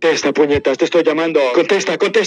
Contesta, puñetas, te estoy llamando. Contesta, contesta.